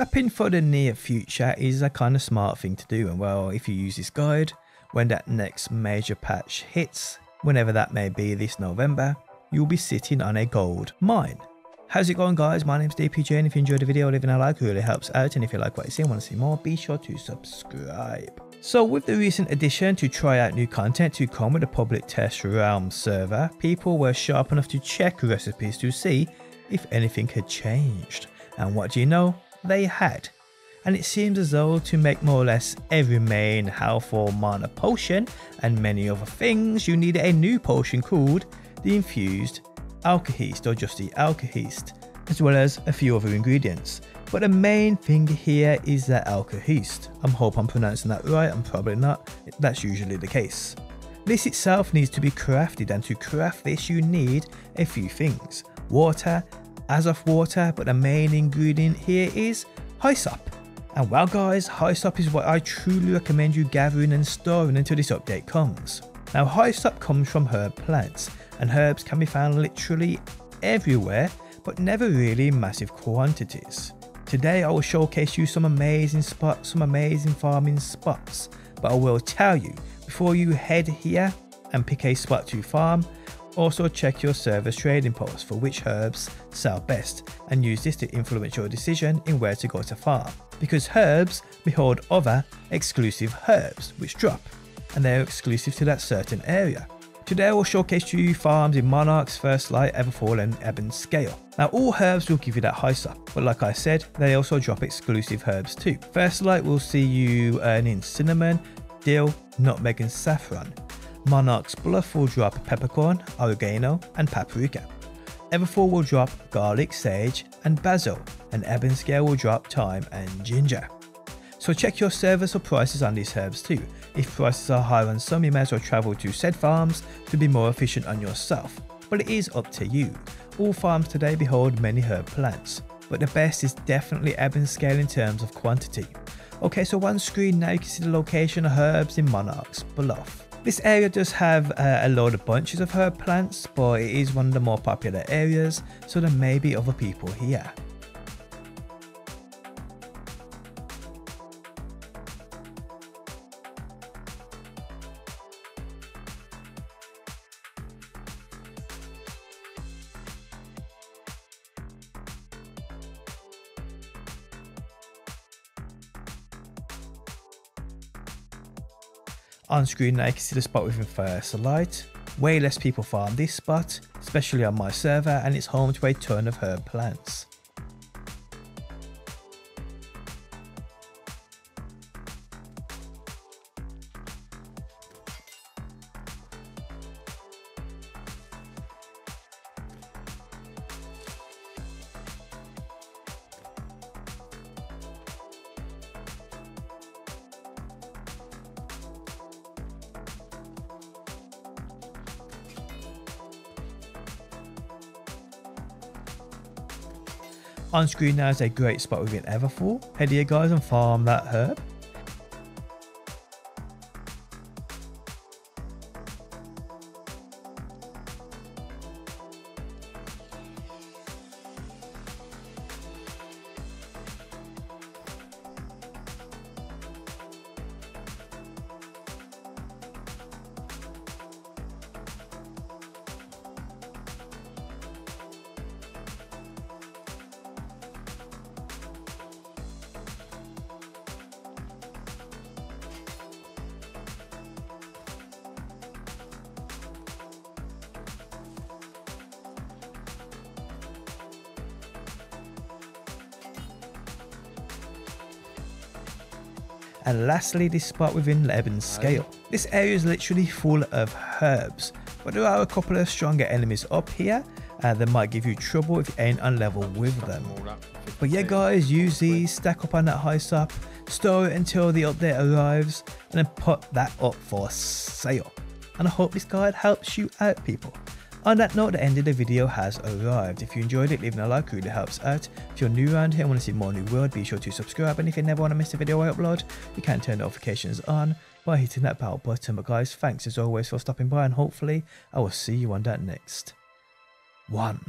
Prepping for the near future is a kind of smart thing to do and well if you use this guide, when that next major patch hits, whenever that may be this November, you'll be sitting on a gold mine. How's it going guys? My name's DPJ and if you enjoyed the video, leaving a like really helps out and if you like what you see and want to see more, be sure to subscribe. So with the recent addition to try out new content to come with the public test realm server, people were sharp enough to check recipes to see if anything had changed. And what do you know? They had. And it seems as though to make more or less every main health or mana potion and many other things, you need a new potion called the Infused Alkahest or just the Alkahest, as well as a few other ingredients. But the main thing here is the Alkahest. I hope I'm pronouncing that right, I'm probably not, that's usually the case. This itself needs to be crafted and to craft this you need a few things. Water, Azoth water, but the main ingredient here is Hyssop. And well guys, Hyssop is what I truly recommend you gathering and storing until this update comes. Now Hyssop comes from herb plants, and herbs can be found literally everywhere, but never really in massive quantities. Today I will showcase you some amazing spots, some amazing farming spots, but I will tell you, before you head here and pick a spot to farm, also check your server's trading post for which herbs sell best and use this to influence your decision in where to go to farm. Because herbs behold other exclusive herbs which drop and they are exclusive to that certain area. Today I will showcase to you farms in Monarchs, First Light, Everfall and Ebonscale. Now all herbs will give you that Hyssop, but like I said, they also drop exclusive herbs too. First Light will see you earning cinnamon, dill, nutmeg and saffron. Monarch's Bluff will drop peppercorn, oregano, and paprika. Everfall will drop garlic, sage, and basil, and Ebonscale will drop thyme and ginger. So check your service or prices on these herbs too. If prices are higher on some, you may as well travel to said farms to be more efficient on yourself. But it is up to you. All farms today behold many herb plants, but the best is definitely Ebonscale in terms of quantity. Okay, so one screen now you can see the location of herbs in Monarch's Bluff. This area does have uh, a load of bunches of herb plants, but it is one of the more popular areas, so there may be other people here. On screen you can see the spot within First Light. Way less people farm this spot, especially on my server and it's home to a ton of herb plants. On screen now is a great spot within Everfall. Head here guys and farm that herb. And lastly, this spot within Ebonscale. This area is literally full of herbs, but there are a couple of stronger enemies up here uh, that might give you trouble if you ain't on level with them. But yeah guys, use these, stack up on that high Hyssop, store it until the update arrives, and then put that up for sale. And I hope this guide helps you out people. On that note, the end of the video has arrived. If you enjoyed it, leaving a like really helps out. If you're new around here and want to see more new world, be sure to subscribe. And if you never want to miss a video I upload, you can turn notifications on by hitting that bell button. But guys, thanks as always for stopping by and hopefully I will see you on that next one.